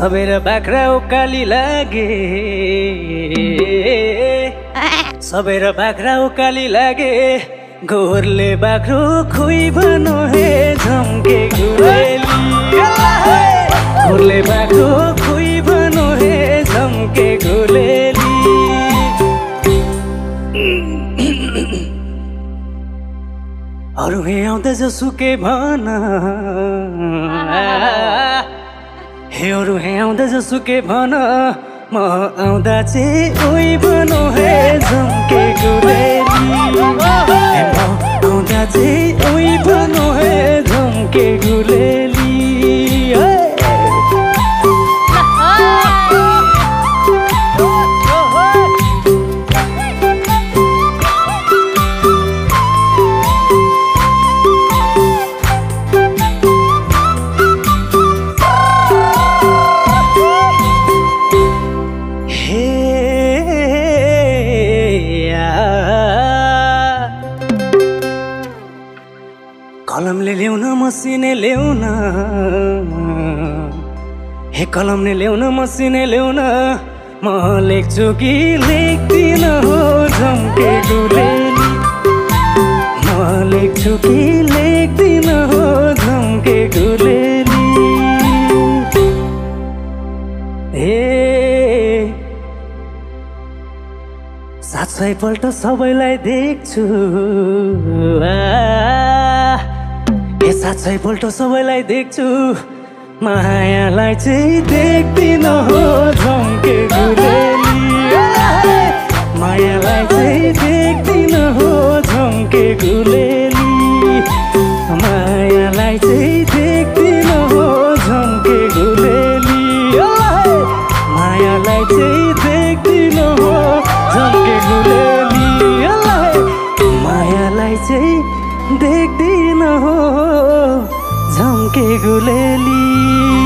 सबेर बाख्रा उकाली लागे। सबेर बाख्रा उकाली लागे। गोरले बाख्रो खुइ भनो हे झम्के गुरेली। गोरले बाख्रो खुइ भनो हे झम्के गुलेली अरू हे आउँदा जसुकै भन। हे अरू हे आउँदा जसुकै भन म आउँदा चाहिँ उही भनौ हे झम्के म आउँदा चाहिँ उही भनौ हे झम्के कलमले ल्याउन मसिने ल्याउन। हे कलमले ल्याउन मसिने ल्याउन म लेख्छु कि लेख्दिन हो झम्के गुलेली म लेख्छु कि लेख्दिन हो झम्के गुलेली ए सात सयपल्ट सबैलाई देख्छु। ए सात सयपल्ट सबैलाई देख्छु। मायालाई चाहिँ देख्दिन हो झम्के गुलेली। मायालाई चाहिँ देख्दिन हो झम्के गुलेली। मायालाई चाहिँ देख्दिन हो झम्के गुलेली। मायालाई चाहिँ देख्दिन हो झम्के गुलेली। चाहिँ देख्दिन हो झम्के गुलेली